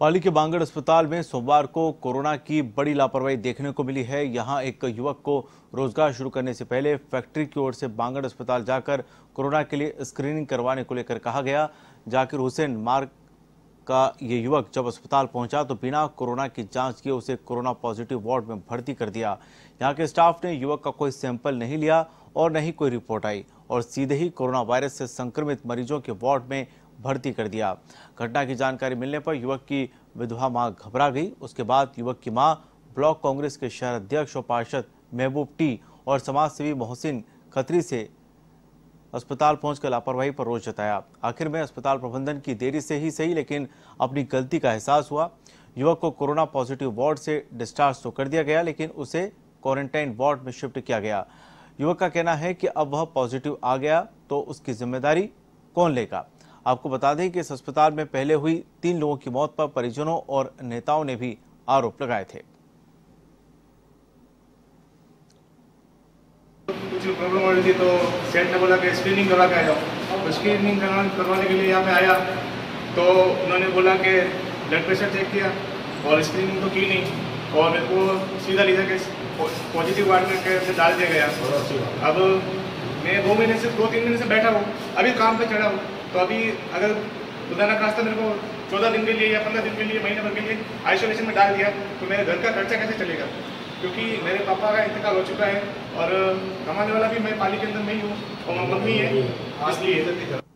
पाली के बांगड़ अस्पताल में सोमवार को कोरोना की बड़ी लापरवाही देखने को मिली है। यहाँ एक युवक को रोज़गार शुरू करने से पहले फैक्ट्री की ओर से बांगड़ अस्पताल जाकर कोरोना के लिए स्क्रीनिंग करवाने को लेकर कहा गया। जाकिर हुसैन मार्ग का ये युवक जब अस्पताल पहुँचा तो बिना कोरोना की जाँच किए उसे कोरोना पॉजिटिव वार्ड में भर्ती कर दिया। यहाँ के स्टाफ ने युवक का कोई सैंपल नहीं लिया और न ही कोई रिपोर्ट आई और सीधे ही कोरोना वायरस से संक्रमित मरीजों के वार्ड में भर्ती कर दिया। घटना की जानकारी मिलने पर युवक की विधवा माँ घबरा गई। उसके बाद युवक की माँ ब्लॉक कांग्रेस के शहर अध्यक्ष और पार्षद महबूब टी और समाजसेवी मोहसिन खत्री से अस्पताल पहुंचकर लापरवाही पर रोष जताया। आखिर में अस्पताल प्रबंधन की देरी से ही सही, लेकिन अपनी गलती का एहसास हुआ। युवक को कोरोना पॉजिटिव वार्ड से डिस्चार्ज तो कर दिया गया, लेकिन उसे क्वारंटाइन वार्ड में शिफ्ट किया गया। युवक का कहना है कि अब वह पॉजिटिव आ गया तो उसकी ज़िम्मेदारी कौन लेगा? आपको बता दें कि इस अस्पताल में पहले हुई तीन लोगों की मौत पर परिजनों और नेताओं ने भी आरोप लगाए थे। कुछ प्रॉब्लम हो रही थी तो सेठ ने बोला कि स्क्रीनिंग करवा के आ जाओ तो स्क्रीनिंग करवाने के लिए यहाँ पे आया तो उन्होंने बोला कि ब्लड प्रेशर चेक किया और स्क्रीनिंग तो की नहीं और मेरे को सीधा ले जाके पॉजिटिव वार्ड में डाल दिया गया। अब मैं दो महीने से दो तीन महीने से बैठा हूँ अभी काम पे चढ़ा हूँ। तो अभी अगर खुदा ना खास्ता मेरे को चौदह दिन के लिए या पंद्रह दिन के लिए, महीने भर के लिए आइसोलेशन में डाल दिया तो मेरे घर का खर्चा कैसे चलेगा? क्योंकि मेरे पापा का इंतकाल हो चुका है और कमाने वाला भी मैं पाली के अंदर में ही हूँ और मम्मी है, इसलिए।